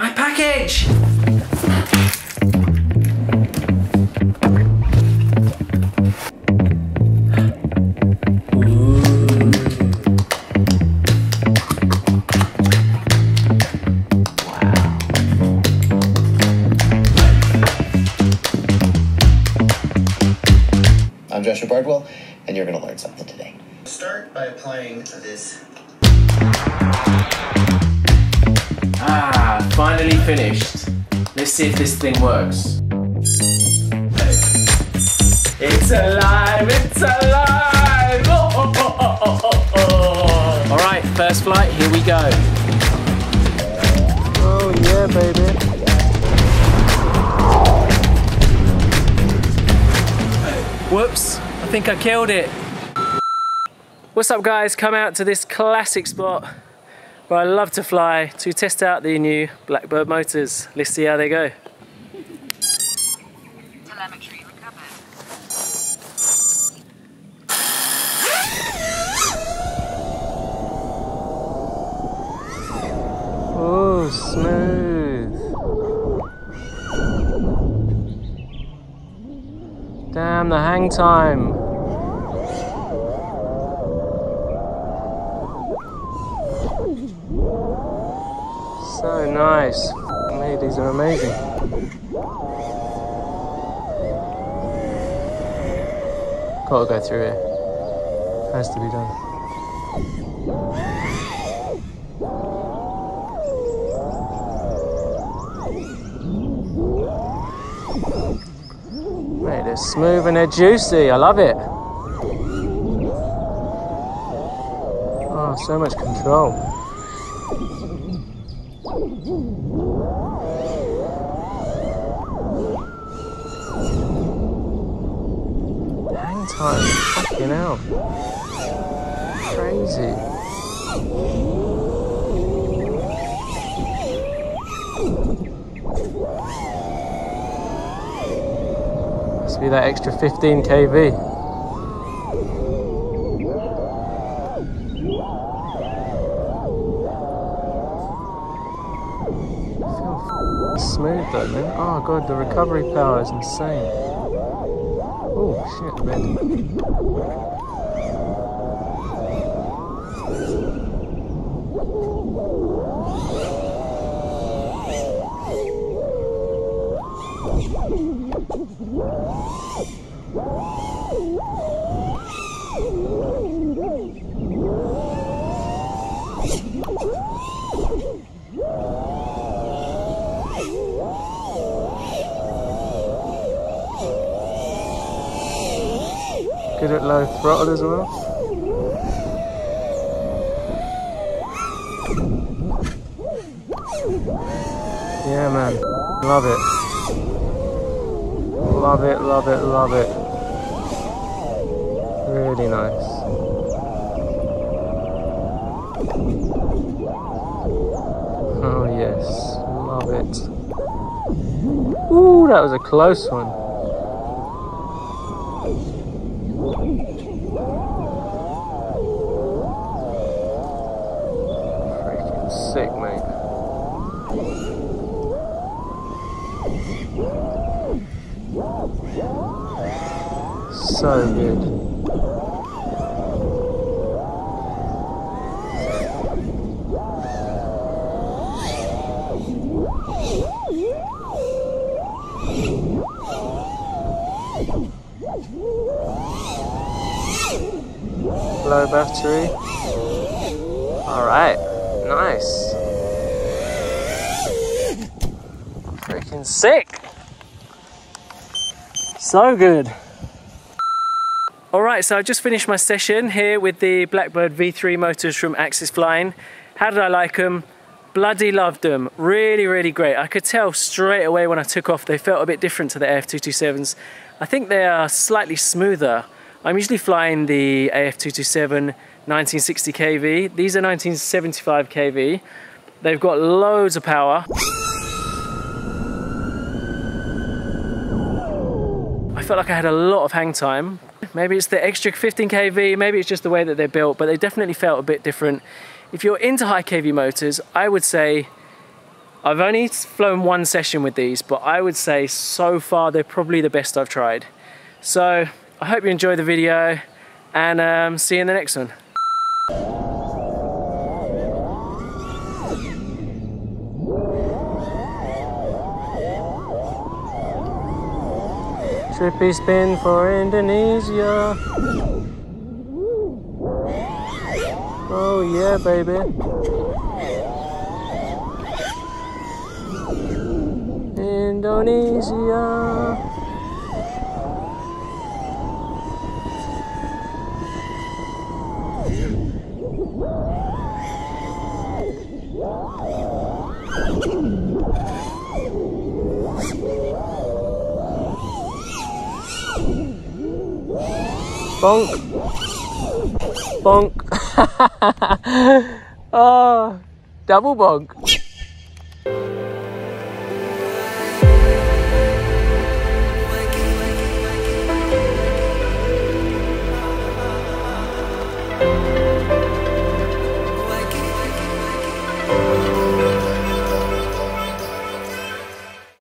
My package! I'm Joshua Bardwell, and you're going to learn something today. Start by applying this. Ah, finally finished. Let's see if this thing works. It's alive! It's alive! Oh, oh, oh, oh, oh, oh. All right, first flight, here we go. Oh yeah, baby. Whoops, I think I killed it. What's up guys, come out to this classic spot where I love to fly to test out the new Blackbird motors. Let's see how they go. Oh, smooth. Damn, the hang time. Nice. Me, these are amazing. Gotta go through here. Has to be done. Mate, they're smooth and they're juicy. I love it. Oh, so much control. Hang time. Fucking hell. Crazy. Must be that extra 15 kV. Man. Oh god, the recovery power is insane. Oh shit, man. Good at low throttle as well. Yeah, man. Love it. Love it, love it, love it. Really nice. Oh, yes. Love it. Ooh, that was a close one. Freaking sick, mate. So good. Low battery. Alright, nice. Freaking sick. So good. Alright, so I just finished my session here with the Blackbird V3 motors from Axis Flying. How did I like them? Bloody loved them. Really, really great. I could tell straight away when I took off they felt a bit different to the AF227s. I think they are slightly smoother. I'm usually flying the AF227 1960 kV. These are 1975 kV. They've got loads of power. I felt like I had a lot of hang time. Maybe it's the extra 15 kV, maybe it's just the way that they're built, but they definitely felt a bit different. If you're into high kV motors, I would say I've only flown one session with these, but I would say so far they're probably the best I've tried. So I hope you enjoy the video and um, see you in the next one. Trippy spin for Indonesia. Oh yeah, baby. Indonesia. Bonk. Bonk. oh, double bonk.